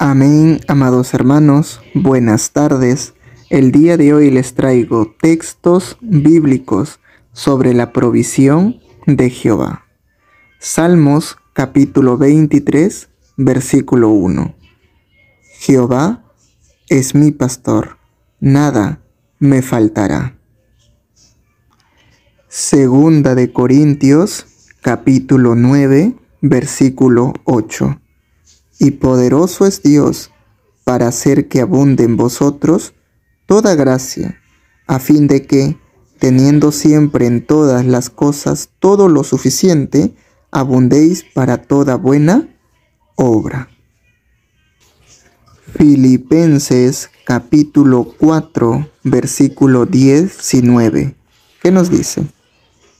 Amén, amados hermanos, buenas tardes. El día de hoy les traigo textos bíblicos sobre la provisión de Jehová. Salmos capítulo 23, versículo 1. Jehová es mi pastor, nada me faltará. Segunda de Corintios capítulo 9, versículo 8 y poderoso es Dios para hacer que abunde en vosotros toda gracia, a fin de que, teniendo siempre en todas las cosas todo lo suficiente, abundéis para toda buena obra. Filipenses capítulo 4, versículo 19, ¿qué nos dice?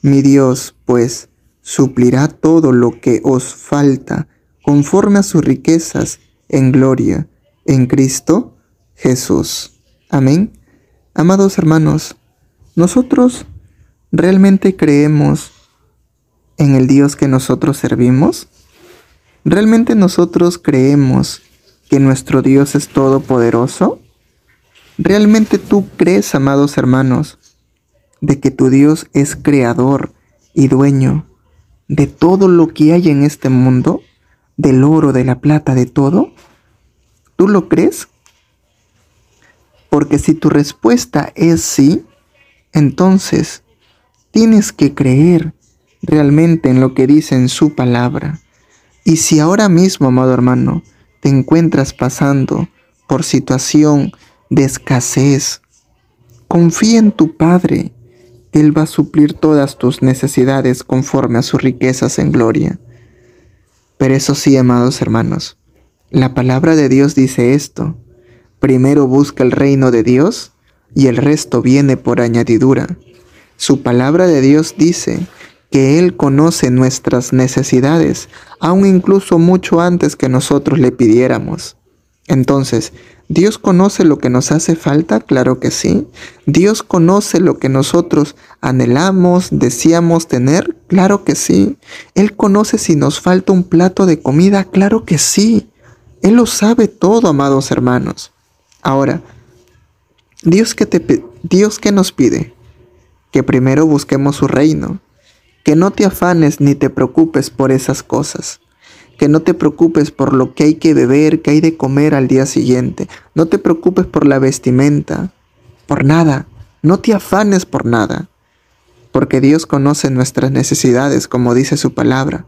Mi Dios, pues, suplirá todo lo que os falta conforme a sus riquezas en gloria en Cristo Jesús. Amén. Amados hermanos, nosotros realmente creemos en el Dios que nosotros servimos. ¿Realmente nosotros creemos que nuestro Dios es todopoderoso? ¿Realmente tú crees, amados hermanos, de que tu Dios es creador y dueño de todo lo que hay en este mundo? Del oro, de la plata, de todo? ¿Tú lo crees? Porque si tu respuesta es sí, entonces tienes que creer realmente en lo que dice en su palabra. Y si ahora mismo, amado hermano, te encuentras pasando por situación de escasez, confía en tu Padre, Él va a suplir todas tus necesidades conforme a sus riquezas en gloria. Pero eso sí, amados hermanos, la palabra de Dios dice esto. Primero busca el reino de Dios y el resto viene por añadidura. Su palabra de Dios dice que Él conoce nuestras necesidades, aun incluso mucho antes que nosotros le pidiéramos. Entonces, ¿Dios conoce lo que nos hace falta? Claro que sí. ¿Dios conoce lo que nosotros anhelamos, deseamos tener? Claro que sí. Él conoce si nos falta un plato de comida? Claro que sí. Él lo sabe todo, amados hermanos. Ahora, Dios que, te, Dios que nos pide que primero busquemos su reino, que no te afanes ni te preocupes por esas cosas que no te preocupes por lo que hay que beber, que hay de comer al día siguiente. No te preocupes por la vestimenta, por nada. No te afanes por nada, porque Dios conoce nuestras necesidades, como dice su palabra.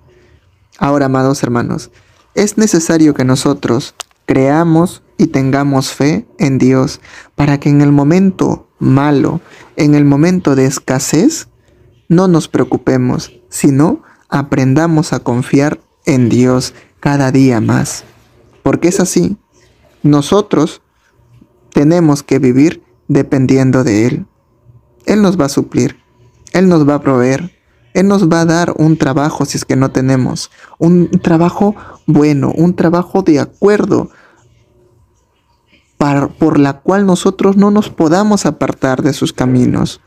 Ahora, amados hermanos, es necesario que nosotros creamos y tengamos fe en Dios para que en el momento malo, en el momento de escasez, no nos preocupemos, sino aprendamos a confiar en Dios cada día más. Porque es así. Nosotros tenemos que vivir dependiendo de Él. Él nos va a suplir. Él nos va a proveer. Él nos va a dar un trabajo si es que no tenemos. Un trabajo bueno, un trabajo de acuerdo por la cual nosotros no nos podamos apartar de sus caminos.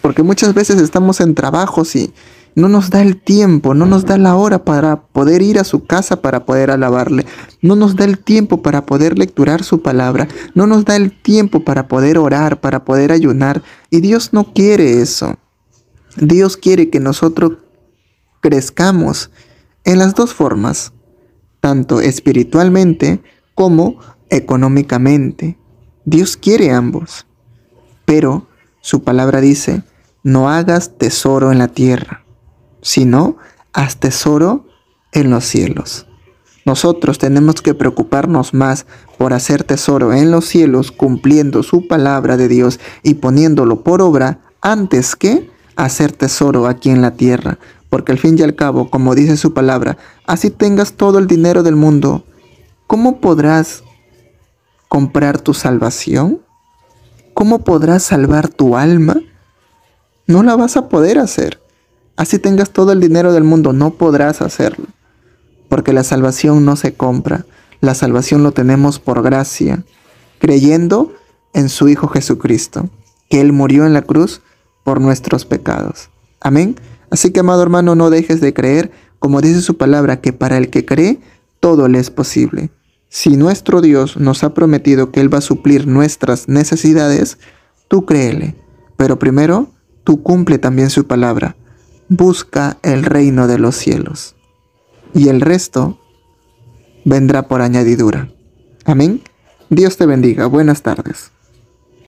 Porque muchas veces estamos en trabajos y, no nos da el tiempo, no nos da la hora para poder ir a su casa para poder alabarle, no nos da el tiempo para poder lecturar su palabra, no nos da el tiempo para poder orar, para poder ayunar, y Dios no quiere eso. Dios quiere que nosotros crezcamos en las dos formas, tanto espiritualmente como económicamente. Dios quiere ambos, pero su palabra dice, no hagas tesoro en la tierra sino haz tesoro en los cielos. Nosotros tenemos que preocuparnos más por hacer tesoro en los cielos, cumpliendo su palabra de Dios y poniéndolo por obra, antes que hacer tesoro aquí en la tierra. Porque al fin y al cabo, como dice su palabra, así tengas todo el dinero del mundo, ¿cómo podrás comprar tu salvación? ¿Cómo podrás salvar tu alma? No la vas a poder hacer. Así tengas todo el dinero del mundo, no podrás hacerlo. Porque la salvación no se compra. La salvación lo tenemos por gracia, creyendo en su Hijo Jesucristo, que Él murió en la cruz por nuestros pecados. Amén. Así que, amado hermano, no dejes de creer, como dice su palabra, que para el que cree, todo le es posible. Si nuestro Dios nos ha prometido que Él va a suplir nuestras necesidades, tú créele. Pero primero, tú cumple también su palabra. Busca el reino de los cielos. Y el resto vendrá por añadidura. Amén. Dios te bendiga. Buenas tardes.